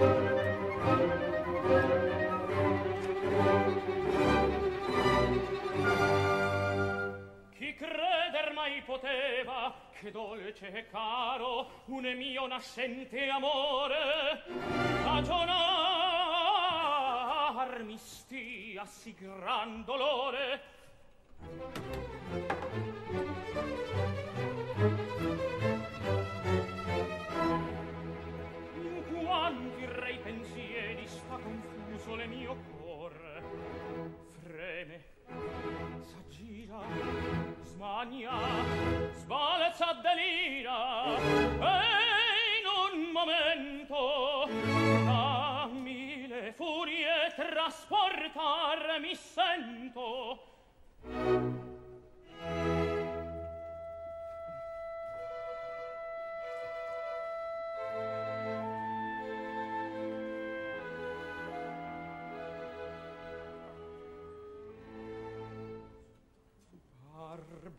Chi creder mai poteva che dolce caro un mio nascente amore ragionar mi stia sì gran dolore. montagna sbalza delira e in un momento a mille furie trasportar mi sento.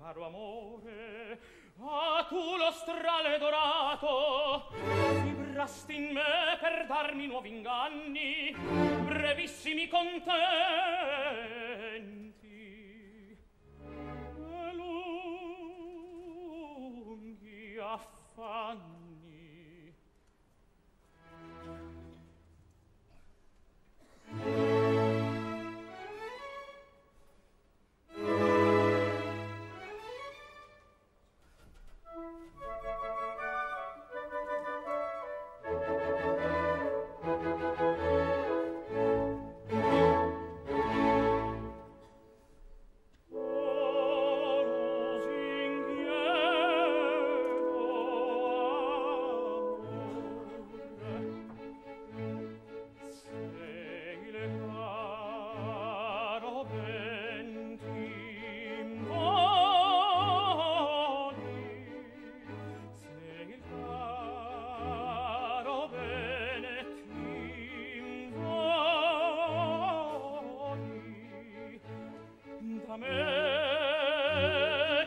varo amore a tu lo strale dorato vibrasti in me per darmi nuovi inganni brevissimi contenti. E lunghi affanni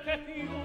che più